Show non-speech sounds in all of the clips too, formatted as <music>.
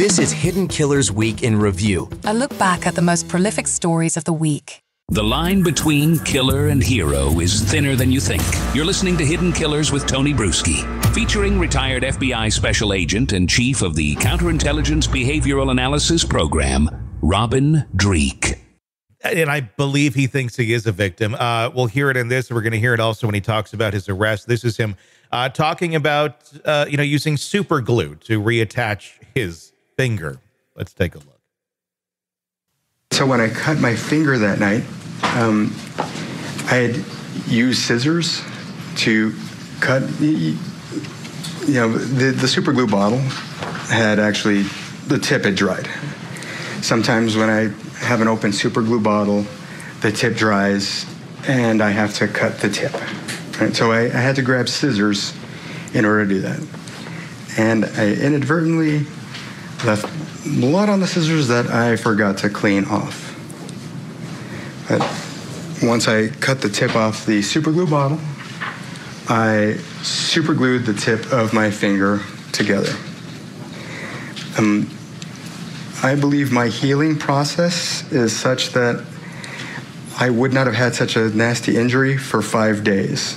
This is Hidden Killers Week in Review. A look back at the most prolific stories of the week. The line between killer and hero is thinner than you think. You're listening to Hidden Killers with Tony Brueski, featuring retired FBI special agent and chief of the Counterintelligence Behavioral Analysis Program, Robin Dreeke. And I believe he thinks he is a victim. Uh, we'll hear it in this. We're going to hear it also when he talks about his arrest. This is him uh, talking about, uh, you know, using super glue to reattach his finger. Let's take a look. So when I cut my finger that night, um, I had used scissors to cut. You know, the the super glue bottle had actually the tip had dried. Sometimes when I have an open super glue bottle, the tip dries, and I have to cut the tip. Right? So I, I had to grab scissors in order to do that, and I inadvertently left blood on the scissors that I forgot to clean off. But once I cut the tip off the super glue bottle, I super glued the tip of my finger together. Um, I believe my healing process is such that I would not have had such a nasty injury for five days.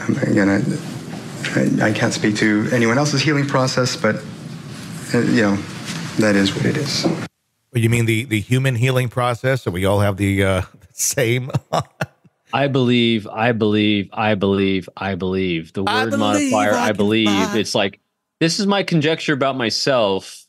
Um, again, I, I, can't speak to anyone else's healing process, but you know, that is what it is. You mean the the human healing process? So we all have the uh, <laughs> same. I believe, I believe, I believe, I believe. The word I believe modifier, I I, believe. fly. It's like this is my conjecture about myself.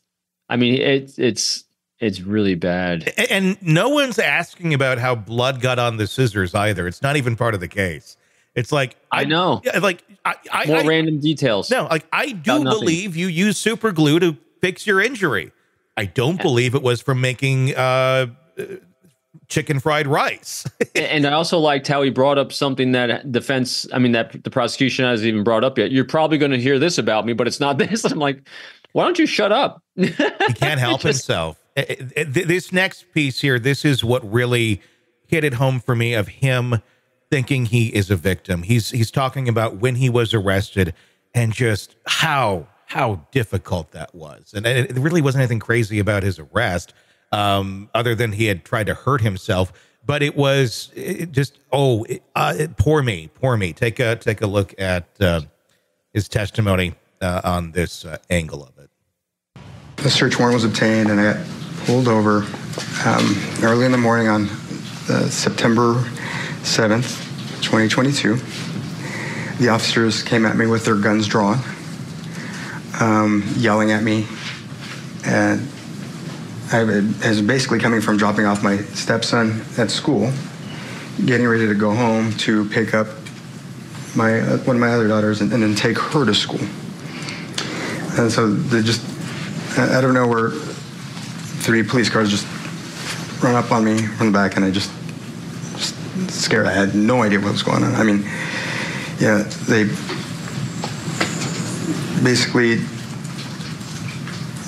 I mean, it, it's it's really bad. A- and no one's asking about how blood got on the scissors either. It's not even part of the case. It's like I know. Yeah, like I, I, More I random details. no, like I do Got believe you use super glue to fix your injury. I don't believe it was from making uh, uh, chicken fried rice. <laughs> and I also liked how he brought up something that defense, I mean, that the prosecution hasn't even brought up yet. You're probably going to hear this about me, but it's not <laughs> this. I'm like, why don't you shut up? <laughs> he can't help Just- himself. Th- This next piece here, this is what really hit it home for me of him thinking he is a victim. He's he's talking about when he was arrested and just how how difficult that was. And it really wasn't anything crazy about his arrest, um, other than he had tried to hurt himself. But it was it just oh, it, uh, poor me, poor me. Take a take a look at uh, his testimony uh, on this uh, angle of it. The search warrant was obtained, and I got pulled over um, early in the morning on uh, September 7th, 2022. The officers came at me with their guns drawn, um, yelling at me, and I was basically coming from dropping off my stepson at school, getting ready to go home to pick up my uh, one of my other daughters and, and then take her to school. And so they just I don't know where three police cars just run up on me from the back, and I just, just scared. I had no idea what was going on. I mean, yeah, they basically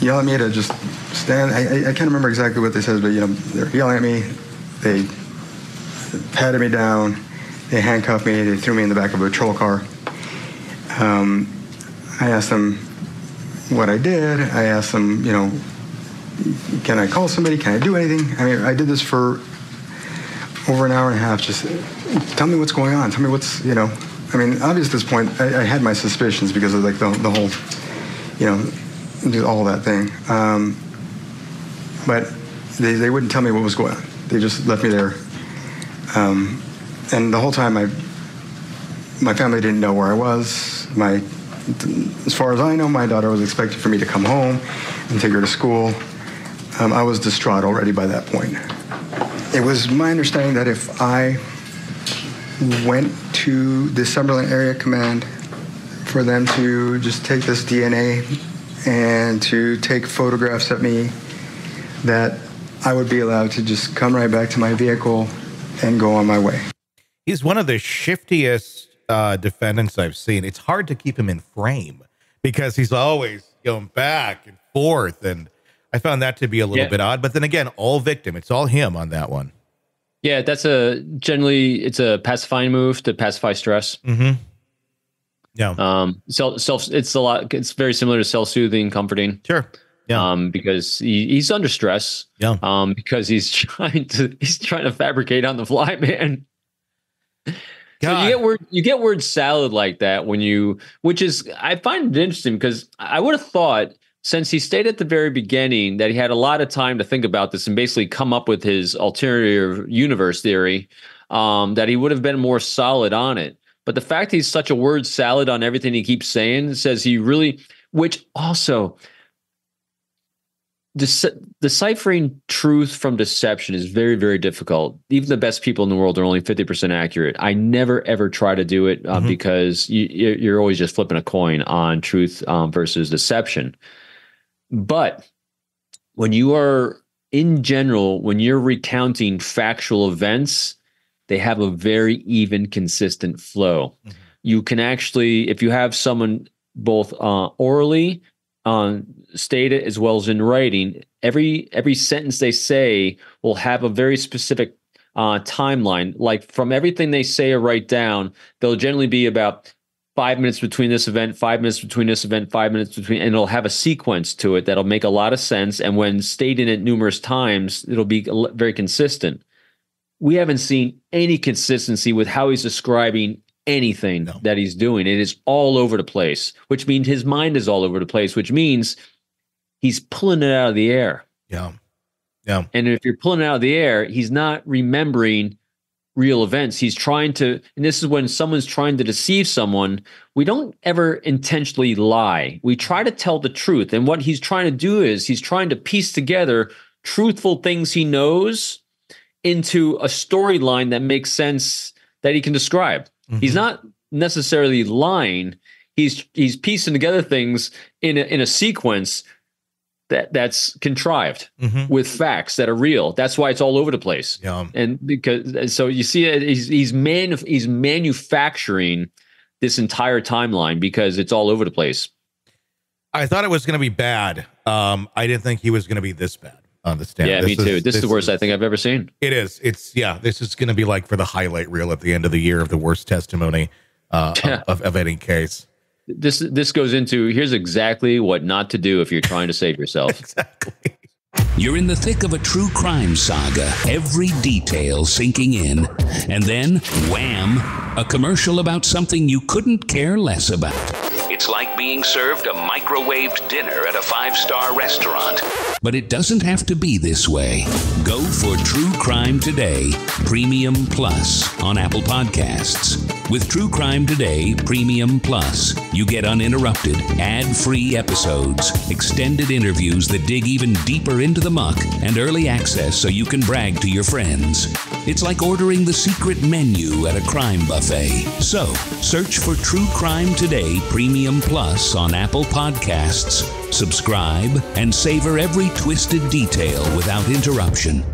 yell at me to just stand. I, I, I can't remember exactly what they said, but you know, they're yelling at me. They patted me down. They handcuffed me. They threw me in the back of a patrol car. Um, I asked them what I did. I asked them, you know, can I call somebody? Can I do anything? I mean, I did this for over an hour and a half. Just tell me what's going on. Tell me what's, you know. I mean, obviously at this point, I, I had my suspicions because of like the, the whole, you know, all that thing. Um, but they, they wouldn't tell me what was going on. They just left me there. Um, and the whole time, I, my family didn't know where I was. My, as far as I know, my daughter was expecting for me to come home and take her to school. Um, I was distraught already by that point. It was my understanding that if I went to the Summerlin Area Command for them to just take this DNA and to take photographs of me, that I would be allowed to just come right back to my vehicle and go on my way. He's one of the shiftiest uh, defendants I've seen. It's hard to keep him in frame because he's always going back and forth. And I found that to be a little Yeah. bit odd. But then again, all victim. It's all him on that one. Yeah, that's a generally it's a pacifying move to pacify stress. Mm-hmm. Yeah. Um, self, self, it's a lot. It's very similar to self-soothing, comforting. Sure. Yeah. Um, because he, he's under stress. Yeah. Um, because he's <laughs> trying to he's trying to fabricate on the fly, man. So you get word you get word salad like that when you which is I find it interesting because I would have thought since he stayed at the very beginning that he had a lot of time to think about this and basically come up with his ulterior universe theory um, that he would have been more solid on it. But the fact he's such a word salad on everything he keeps saying says he really, which also dece- deciphering truth from deception is very, very difficult. Even the best people in the world are only 50% accurate. I never, ever try to do it uh, Mhm. because you, you're you're always just flipping a coin on truth um, versus deception. But when you are, in general, when you're recounting factual events, they have a very even, consistent flow. Mhm. You can actually, if you have someone both uh, orally uh, state it as well as in writing, every every sentence they say will have a very specific uh, timeline. Like from everything they say or write down, they'll generally be about five minutes between this event, five minutes between this event, five minutes between, and it'll have a sequence to it that'll make a lot of sense. And when stating it numerous times, it'll be very consistent. We haven't seen any consistency with how he's describing anything No. that he's doing. It is all over the place, which means his mind is all over the place, which means he's pulling it out of the air. Yeah. Yeah. And if you're pulling it out of the air, he's not remembering real events. He's trying to, and this is when someone's trying to deceive someone. We don't ever intentionally lie. We try to tell the truth. And what he's trying to do is he's trying to piece together truthful things he knows into a storyline that makes sense that he can describe. He's Mhm. not necessarily lying. He's he's piecing together things in a, in a sequence that that's contrived Mhm. with facts that are real. That's why it's all over the place. Yeah. And because so you see it, he's he's man he's manufacturing this entire timeline because it's all over the place. I thought it was going to be bad. Um, I didn't think he was going to be this bad on the stand. yeah, me This too. This, is the worst is- I think I've ever seen. It is. It's yeah. This is going to be like for the highlight reel at the end of the year of the worst testimony uh, <laughs> Yeah. of, of any case. This this goes into here's exactly what not to do if you're trying to save yourself. <laughs> Exactly. You're in the thick of a true crime saga, every detail sinking in. And then, wham, a commercial about something you couldn't care less about. It's like being served a microwaved dinner at a five star restaurant. But it doesn't have to be this way. Go for True Crime Today, Premium Plus on Apple Podcasts. With True Crime Today Premium Plus, you get uninterrupted, ad free episodes, extended interviews that dig even deeper into the muck, and early access so you can brag to your friends. It's like ordering the secret menu at a crime buffet. So, search for True Crime Today Premium Plus on Apple Podcasts, subscribe, and savor every twisted detail without interruption.